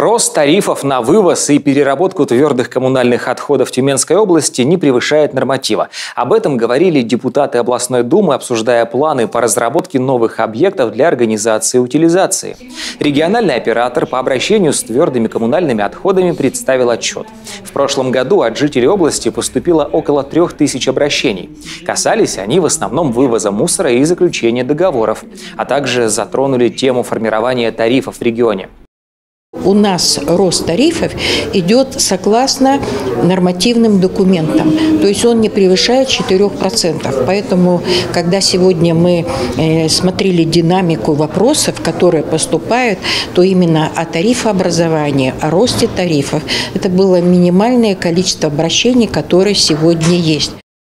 Рост тарифов на вывоз и переработку твердых коммунальных отходов Тюменской области не превышает норматива. Об этом говорили депутаты областной думы, обсуждая планы по разработке новых объектов для организации утилизации. Региональный оператор по обращению с твердыми коммунальными отходами представил отчет. В прошлом году от жителей области поступило около трех тысяч обращений. Касались они в основном вывоза мусора и заключения договоров, а также затронули тему формирования тарифов в регионе. У нас рост тарифов идет согласно нормативным документам, то есть он не превышает 4%. Поэтому, когда сегодня мы э, смотрели динамику вопросов, которые поступают, то именно о тарифообразовании, о росте тарифов, это было минимальное количество обращений, которые сегодня есть.